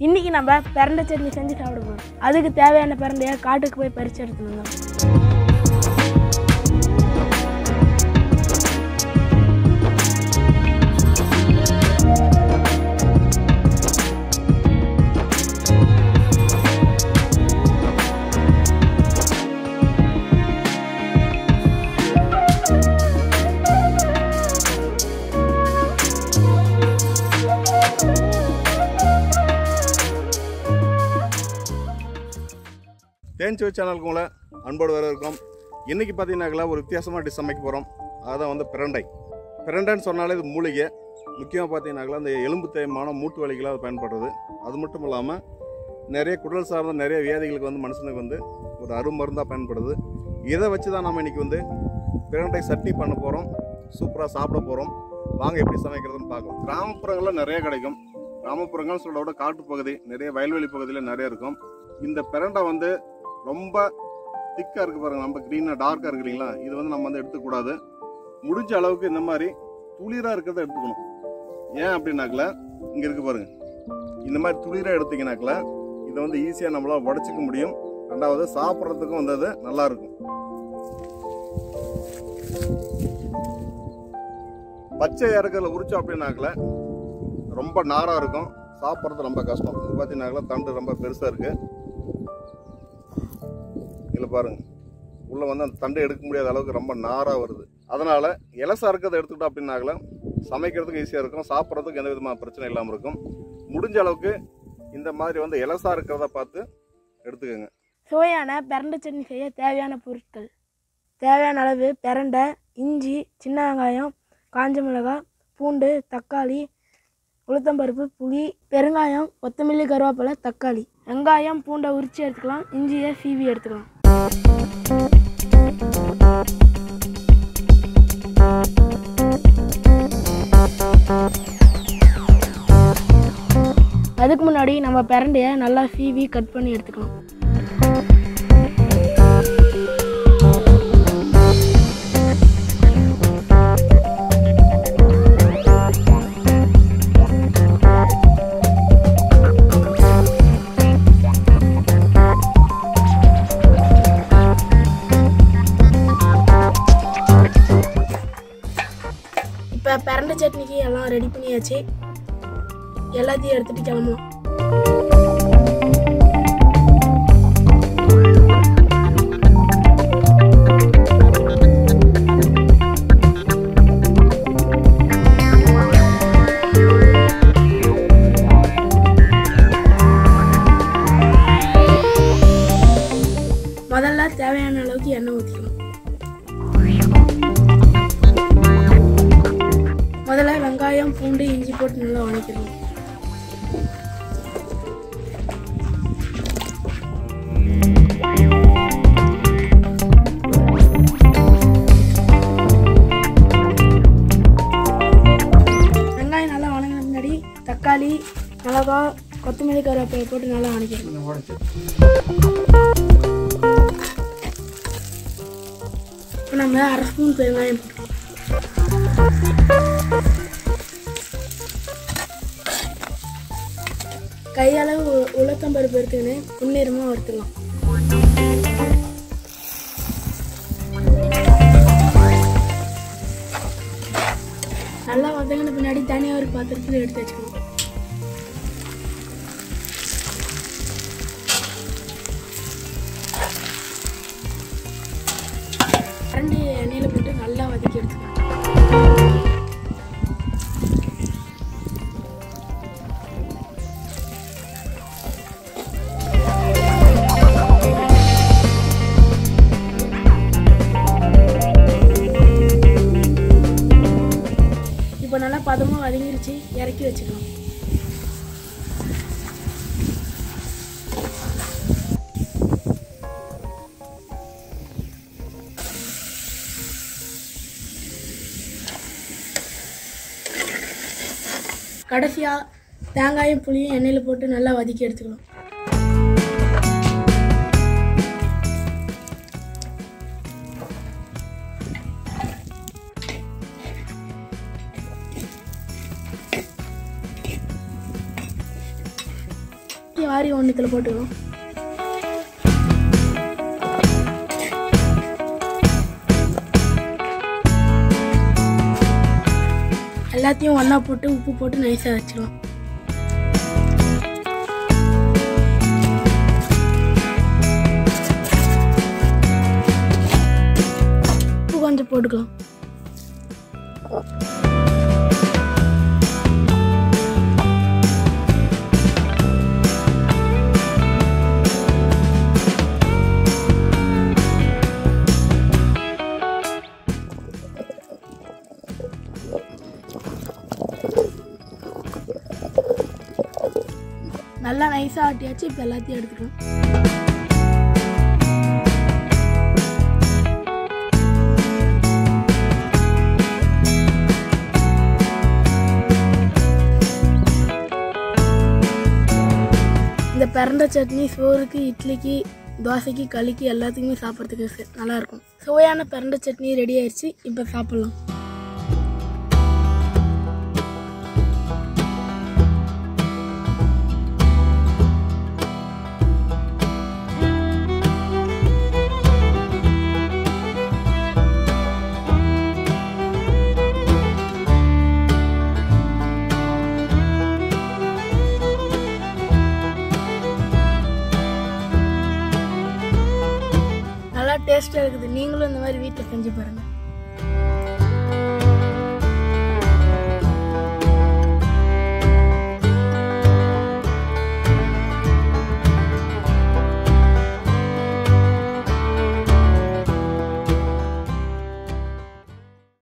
இன்றைக்கி நம்ம பிரண்டை சட்னி செஞ்சு சாப்பிட போகிறோம் அதுக்கு தேவையான பிரண்டையை காட்டுக்கு போய் பறிச்சு எடுத்துன்னு வந்தோம் தேன்சுவை சேனலுக்கு உங்களை அன்போடு வரவேற்கும் இன்றைக்கி பார்த்தீங்கன்னாக்கா ஒரு வித்தியாசமாக டிஷ் சமைக்க போகிறோம் அதான் வந்து பிரண்டை. பிரண்டைன்னு சொன்னாலே இது மூலிகை. முக்கியமாக பார்த்தீங்கன்னாக்கா இந்த எலும்பு தேய்மான மூட்டு வலிகளாக அது பயன்படுறது. அது மட்டும் இல்லாமல் நிறைய குடல் சார்ந்த நிறைய வியாதிகளுக்கு வந்து மனுஷனுக்கு வந்து ஒரு அருமருந்தாக பயன்படுது. இதை வச்சு தான் நம்ம இன்றைக்கி வந்து பிரண்டை சட்னி பண்ண போகிறோம் சூப்பராக சாப்பிட போகிறோம் வாங்க எப்படி சமைக்கிறதுன்னு பார்க்கலாம். கிராமப்புறங்களில் நிறைய கிடைக்கும். கிராமப்புறங்கள் சொல்கிறத விட காட்டுப்பகுதி நிறைய வயல்வெளி பகுதியில் நிறைய இருக்கும். இந்த பிரண்டை வந்து ரொம்ப திக்காக இருக்குது பாருங்கள் நம்ம க்ரீனாக டார்க்காக இருக்கு இல்லைங்களா இது வந்து நம்ம வந்து எடுத்துக்கூடாது முடிஞ்ச அளவுக்கு இந்த மாதிரி துளிராக இருக்கிறத எடுத்துக்கணும். ஏன் அப்படின்னாக்கல இங்கே இருக்கு பாருங்கள் இந்த மாதிரி துளிராக எடுத்தீங்கன்னாக்கல இதை வந்து ஈஸியாக நம்மளால் உடச்சிக்க முடியும். ரெண்டாவது சாப்பிட்றதுக்கும் வந்து அது நல்லா இருக்கும் பச்சை இறக்கல உரிச்சோம் அப்படின்னாக்கல ரொம்ப நாராக இருக்கும். சாப்பிட்றது ரொம்ப கஷ்டம். இது பார்த்தீங்கன்னாக்கல தண்டு ரொம்ப பெருசாக இருக்குது இதில் பாருங்கள் உள்ளே வந்து அந்த தண்டை எடுக்க முடியாத அளவுக்கு ரொம்ப நாராக வருது. அதனால் இலசா இருக்கிறத எடுத்துக்கிட்டோம் அப்படின்னாக்கல சமைக்கிறதுக்கு ஈஸியாக இருக்கும் சாப்பிட்றதுக்கு எந்த விதமான பிரச்சனை இல்லாமல் இருக்கும். முடிஞ்ச அளவுக்கு இந்த மாதிரி வந்து இலசா இருக்கிறத பார்த்து எடுத்துக்கோங்க. சுவையான பிரண்டை சட்னி செய்ய தேவையான பொருட்கள். தேவையான அளவு பிரண்டை இஞ்சி சின்ன வெங்காயம் காஞ்ச மிளகாய் பூண்டு தக்காளி உளுத்தம்பருப்பு புளி பெருங்காயம் கொத்தமல்லி கருவேப்பிலை தக்காளி. வெங்காயம் பூண்டை உரித்து எடுத்துக்கலாம் இஞ்சியை சீவி எடுத்துக்கலாம். அதுக்கு முன்னாடி நம்ம பிரண்டையை நல்லா சீவி கட் பண்ணி எடுத்துக்கலாம் இப்போ சட்னிக்கு எல்லாம் ரெடி பண்ணியாச்சு. எல்லாத்தையும் எடுத்துட்டு கிளம்பலாம் முதல்ல தேவையான அளவுக்கு எண்ணெய் ஊற்றிக்கலாம் வெங்காயம் பூண்டு இஞ்சி போட்டு நல்லா வணக்கிடணும் வெங்காயம் நல்லா வணங்கின முன்னாடி தக்காளி மிளகா கொத்தமல்லி கருவேப்பிலை போட்டு நல்லா வணக்கிடணும். இப்போ நம்ம அரை ஸ்பூன் பெருங்காயம் போட்டுக்கலாம். கையால் உ- உளுத்தம்பருப்பு இருக்குன்னு முன்னேறமாக வறுத்துக்கலாம் நல்லா வதங்கின பின்னாடி தனியாக ஒரு பாத்திரத்தில் எடுத்து வச்சுக்கணும். கரண்டி கடைசியாக தேங்காயும் புளியும் எண்ணெயில் போட்டு நல்லா வதக்கி எடுத்துக்கணும். எல்லாத்தையும் வாரி ஒன்றுத்தில் போட்டுக்கணும். எல்லாத்தையும் ஒன்றா போட்டு உப்பு போட்டு நைஸாக வச்சுக்கலாம் உப்பு கொஞ்சம் போட்டுக்கலாம். நல்லா நைஸாக ஆட்டியாச்சு இப்போ எல்லாத்தையும் எடுத்துக்கலாம். இந்த பிரண்டை சட்னி சோறுக்கு இட்லிக்கு தோசைக்கு களிக்கு எல்லாத்துக்குமே சாப்பிட்றதுக்கு நல்லாயிருக்கும் நல்லா இருக்கும். சுவையான பிரண்டை சட்னி ரெடி ஆயிடுச்சு இப்போ சாப்பிட்லாம். டேஸ்ட்டாக இருக்குது. நீங்களும் இந்த மாதிரி வீட்டில் செஞ்சு பாருங்கள்